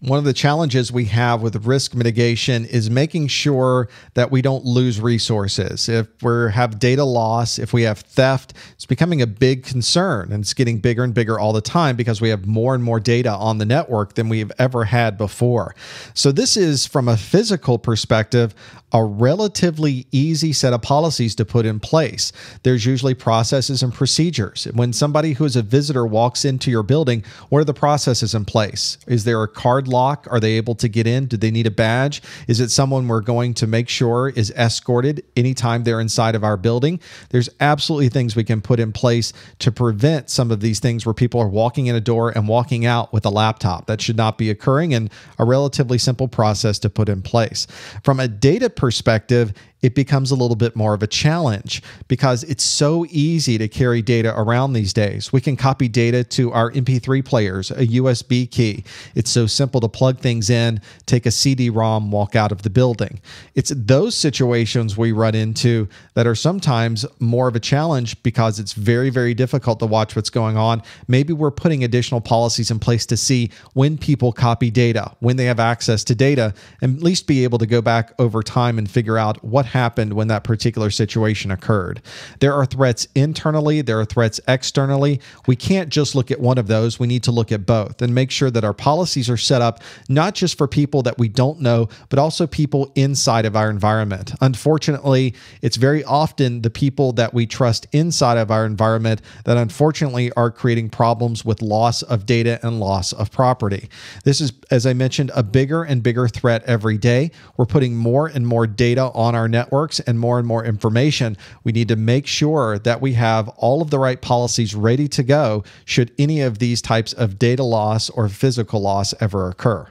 One of the challenges we have with risk mitigation is making sure that we don't lose resources. If we have data loss, if we have theft, it's becoming a big concern and it's getting bigger and bigger all the time because we have more and more data on the network than we've ever had before. So, this is from a physical perspective, a relatively easy set of policies to put in place. There's usually processes and procedures. When somebody who is a visitor walks into your building, what are the processes in place? Is there a card lock? Are they able to get in? Do they need a badge? Is it someone we're going to make sure is escorted anytime they're inside of our building? There's absolutely things we can put in place to prevent some of these things where people are walking in a door and walking out with a laptop. That should not be occurring and a relatively simple process to put in place. From a data perspective, it becomes a little bit more of a challenge because it's so easy to carry data around these days. We can copy data to our MP3 players, a USB key. It's so simple to plug things in, take a CD ROM, walk out of the building. It's those situations we run into that are sometimes more of a challenge because it's very, very difficult to watch what's going on. Maybe we're putting additional policies in place to see when people copy data, when they have access to data, and at least be able to go back over time and figure out what happened when that particular situation occurred. There are threats internally, there are threats externally. We can't just look at one of those. We need to look at both and make sure that our policies are set up not just for people that we don't know, but also people inside of our environment. Unfortunately, it's very often the people that we trust inside of our environment that unfortunately are creating problems with loss of data and loss of property. This is, as I mentioned, a bigger and bigger threat every day. We're putting more and more data on our network networks and more and more information, we need to make sure that we have all of the right policies ready to go should any of these types of data loss or physical loss ever occur.